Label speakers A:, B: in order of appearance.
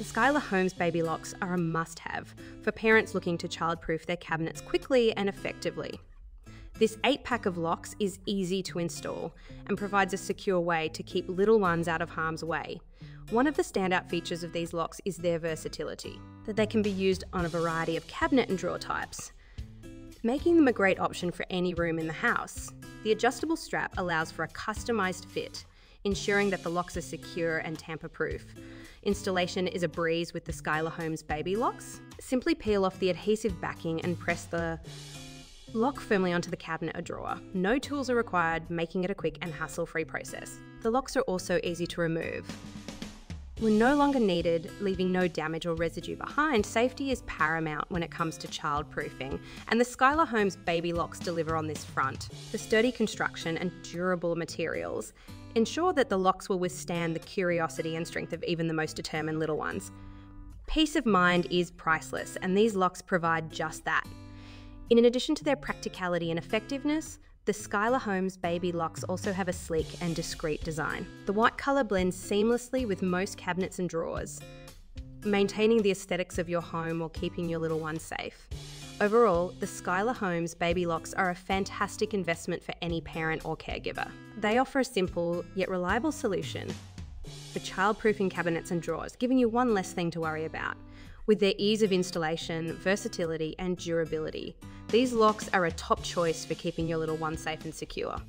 A: The Skyla Homes baby locks are a must have for parents looking to childproof their cabinets quickly and effectively. This 8 pack of locks is easy to install and provides a secure way to keep little ones out of harm's way. One of the standout features of these locks is their versatility, that they can be used on a variety of cabinet and drawer types, making them a great option for any room in the house. The adjustable strap allows for a customised fit, ensuring that the locks are secure and tamper proof. Installation is a breeze with the Skyla Homes baby locks. Simply peel off the adhesive backing and press the Lock firmly onto the cabinet or drawer. No tools are required, making it a quick and hassle free process. The locks are also easy to remove. When no longer needed, leaving no damage or residue behind, safety is paramount when it comes to childproofing, and the Skyla Homes baby locks deliver on this front. The sturdy construction and durable materials ensure that the locks will withstand the curiosity and strength of even the most determined little ones. Peace of mind is priceless, and these locks provide just that. In addition to their practicality and effectiveness, the Skyla Homes baby locks also have a sleek and discreet design. The white colour blends seamlessly with most cabinets and drawers, maintaining the aesthetics of your home while keeping your little one safe. Overall, the Skyla Homes baby locks are a fantastic investment for any parent or caregiver. They offer a simple yet reliable solution for childproofing cabinets and drawers, giving you one less thing to worry about. With their ease of installation, versatility, and durability, these locks are a top choice for keeping your little one safe and secure.